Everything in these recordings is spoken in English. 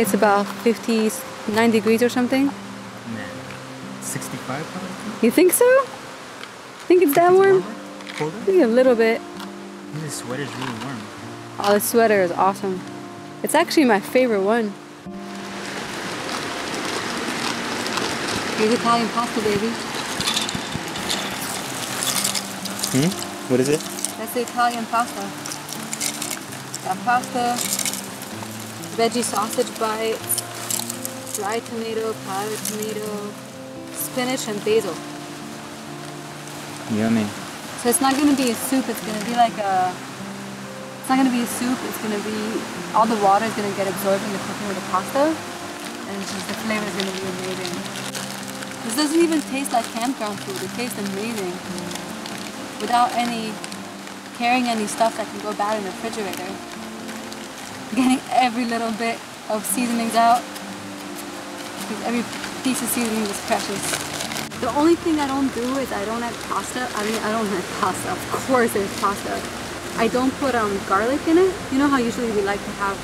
say it's about 59 degrees or something? Nah. 65 probably? You think so? Think it's that warm? Colder? I think a little bit. This sweater's really warm. Oh, this sweater is awesome. It's actually my favorite one. Here's Italian pasta, baby. Hmm? What is it? That's the Italian pasta. Got pasta, veggie sausage bites, fried tomato, powdered tomato, spinach, and basil. Yummy. So it's not gonna be a soup, it's gonna be like a, it's not gonna be a soup, it's gonna be, all the water is gonna get absorbed in the cooking of the pasta, and just the flavor is gonna be amazing. This doesn't even taste like campground food, it tastes amazing. Without any, carrying any stuff that can go bad in the refrigerator. Getting every little bit of seasonings out, because every piece of seasoning is precious. The only thing I don't do is I don't add pasta. I mean, I don't add pasta. Of course there's pasta. I don't put um, garlic in it. You know how usually we like to have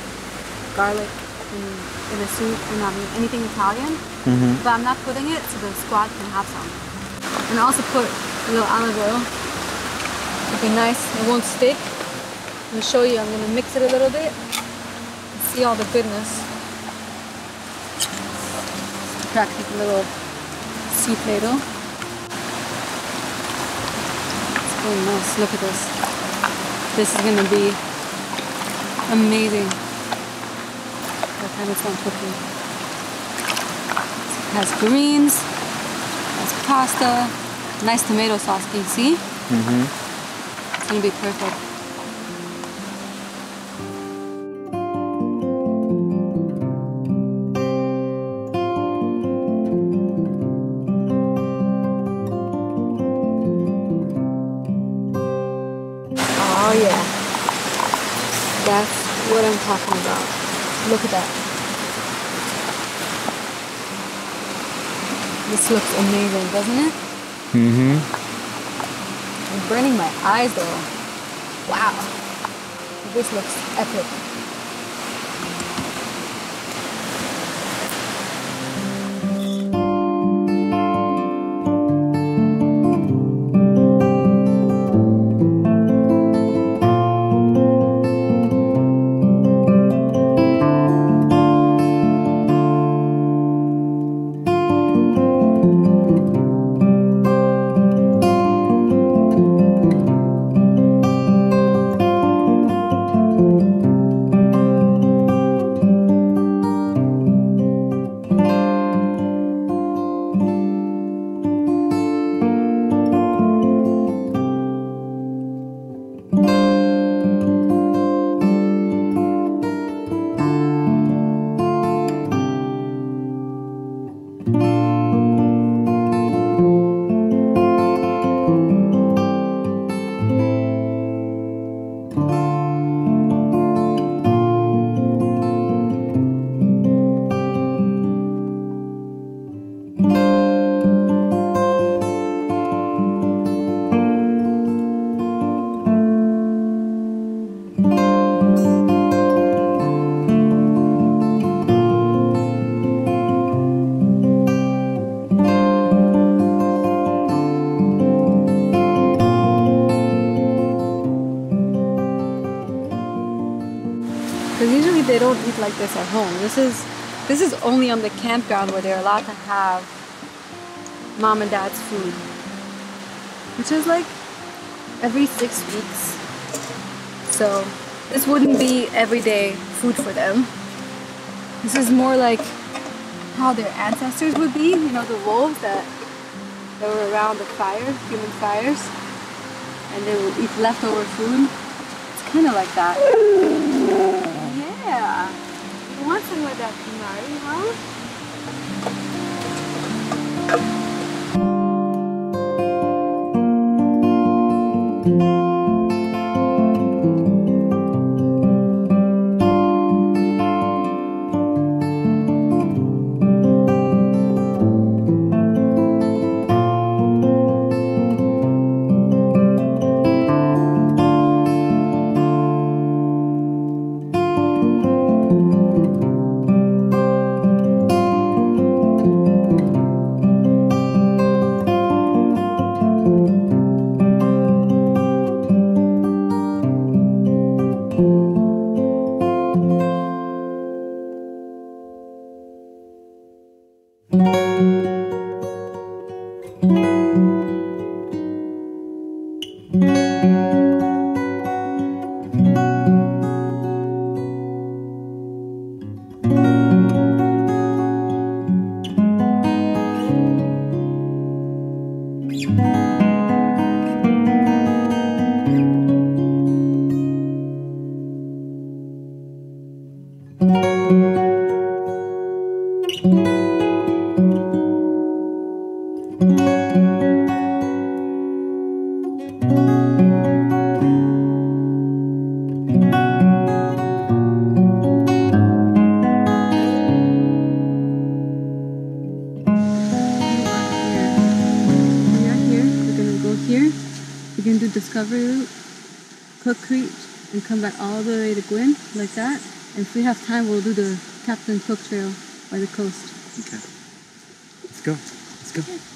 garlic in, in a soup and mean, anything Italian? Mm-hmm. But I'm not putting it so the squad can have some. And I also put a little olive oil. It'll be nice. It won't stick. I'm gonna show you. I'm gonna mix it a little bit. See all the goodness. Crack a little sea play-doh. It's really nice. Look at this. This is gonna be amazing by the time it's done cooking. It has greens, has pasta, nice tomato sauce. Can you see? Mm-hmm. It's gonna be perfect. What I'm talking about. Look at that. This looks amazing, doesn't it? Mm-hmm. I'm burning my eyes though. Wow. This looks epic. Because usually they don't eat like this at home. This is this is only on the campground where they're allowed to have mom and dad's food. Which is like every six weeks. So this wouldn't be everyday food for them. This is more like how their ancestors would be, you know, the wolves that, that were around the fire, human fires, and they would eat leftover food. It's kind of like that. Yeah. You want some of that Kumari, huh? Come back all the way to Gwynn, like that. And if we have time, we'll do the Captain Cook Trail by the coast. Okay. Let's go. Let's go.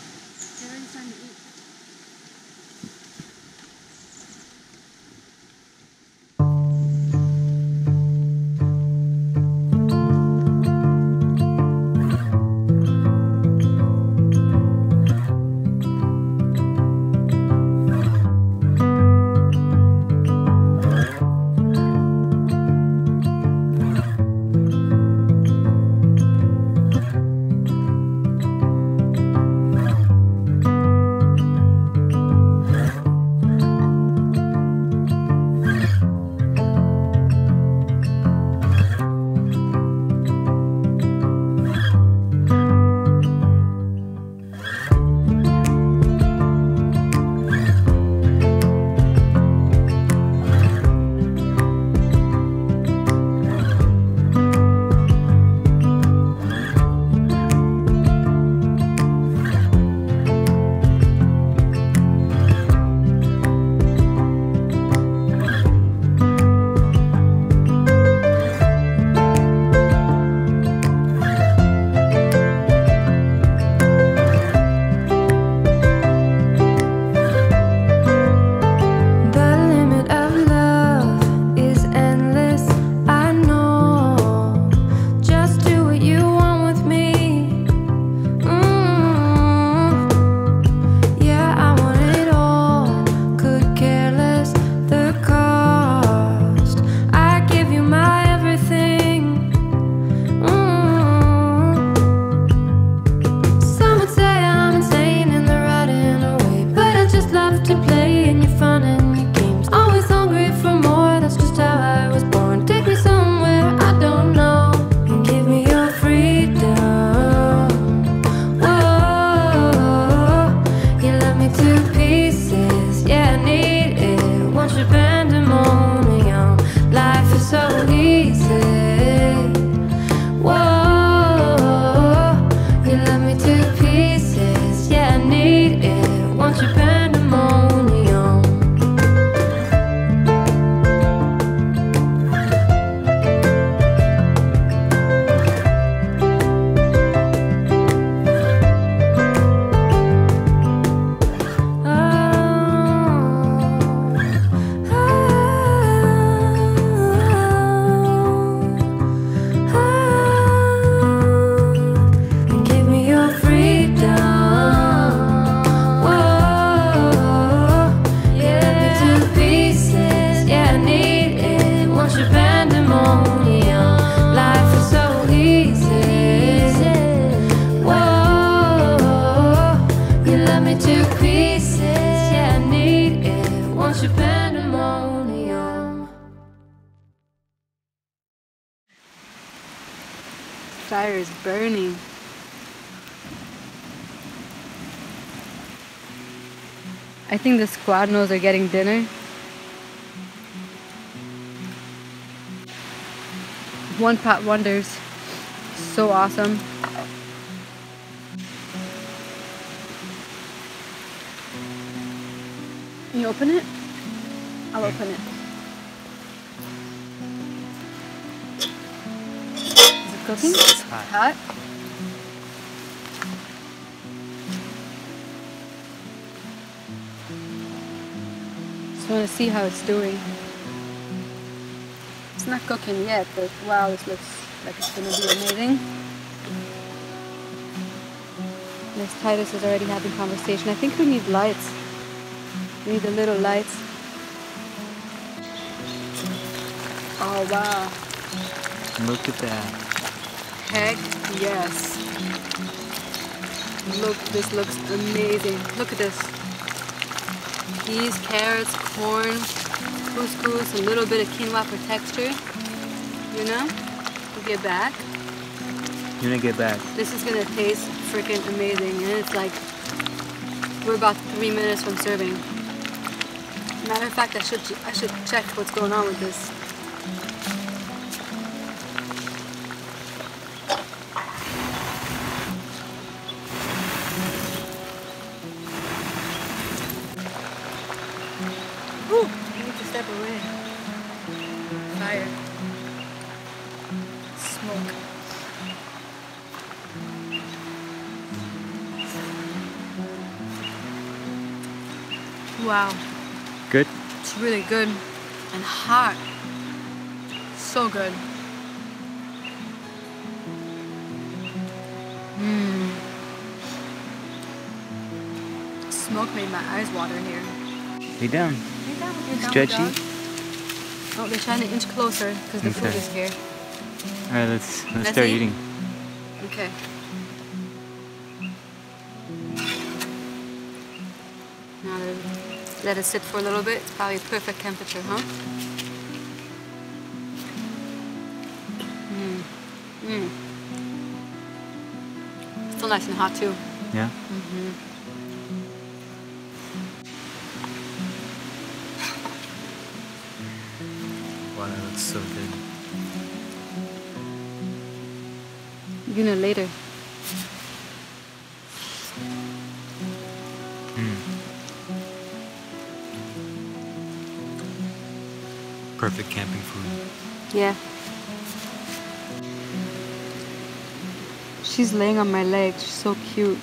Want your pandemonium. Fire is burning. I think the squad knows they're getting dinner. One pot wonders. So awesome. Can you open it? I'll open it. Is it cooking? It's hot. Hot? Just want to see how it's doing. It's not cooking yet, but wow, this looks like it's gonna be amazing. Miss Titus is already having conversation. I think we need lights. We need the little lights. Oh wow. Look at that. Heck yes. Look, this looks amazing. Look at this. Peas, carrots, corn, couscous, a little bit of quinoa for texture. You know? to get back, You're gonna get back? this is gonna taste freaking amazing. And it's like, we're about three minutes from serving. Matter of fact, I should I should check what's going on with this. Ooh, I need to step away. Fire. Smoke. Wow. Good? It's really good and hot. So good. Mmm. Smoke made my eyes water here. Lay down. Lay down with your dumb Stretchy? dog. Oh, they're trying to inch closer because the food is here. Alright, let's let's Let's start eat? eating. Okay. Now let- let it sit for a little bit. It's probably perfect temperature, huh? Mmm. Mmm. Still nice and hot too. Yeah? Mm-hmm. Wow, that looks so good. You know later. Mm. Perfect camping food. Yeah. She's laying on my leg. She's so cute.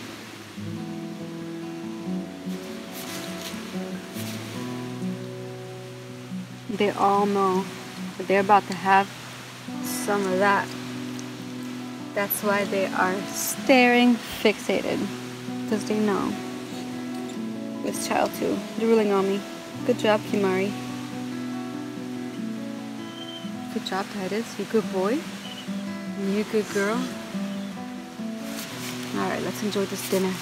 They all know that they're about to have some of that. That's why they are staring fixated. Because they know. This child too. Drooling on me. Good job, Kimari. Good job, Titus. You good boy. You good girl. All right, let's enjoy this dinner.